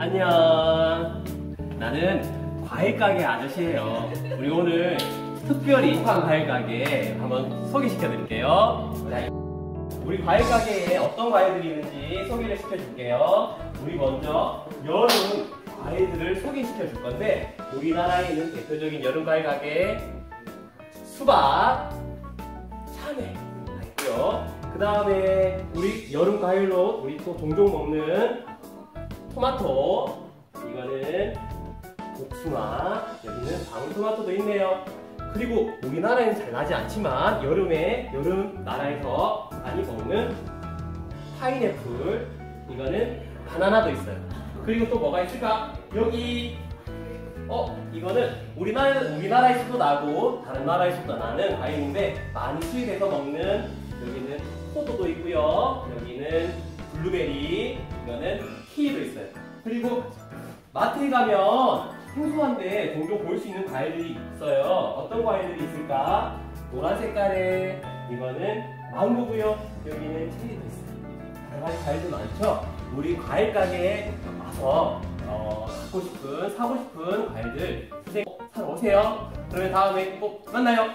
안녕. 나는 과일 가게 아저씨예요. 우리 오늘 특별히 과일 가게 한번 소개시켜 드릴게요. 우리 과일 가게에 어떤 과일들이 있는지 소개를 시켜줄게요. 우리 먼저 여름 과일들을 소개시켜 줄 건데 우리나라에 있는 대표적인 여름 과일 가게 수박, 참외 있고요. 그 다음에 우리 여름 과일로 우리 또 종종 먹는 토마토 이거는 복숭아 여기는 방울토마토도 있네요. 그리고 우리나라에는 잘 나지 않지만 여름에 여름 나라에서 많이 먹는 파인애플 이거는 바나나도 있어요. 그리고 또 뭐가 있을까? 여기 어 이거는 우리나라 우리나라에서도 나고 다른 나라에서도 나는 과일인데 많이 수입해서 먹는 여기는 포도도 있고요. 여기는 블루베리 이거는 키위도 있어요. 그리고 마트에 가면 생소한데 종종 볼 수 있는 과일들이 있어요. 어떤 과일들이 있을까? 노란 색깔의 이거는 망고고요. 여기는 체리도 있어요. 여러 가지 과일들 많죠? 우리 과일 가게에 와서 어, 갖고 싶은, 사고 싶은 과일들 선생님 꼭 사러 오세요. 그러면 다음에 꼭 만나요.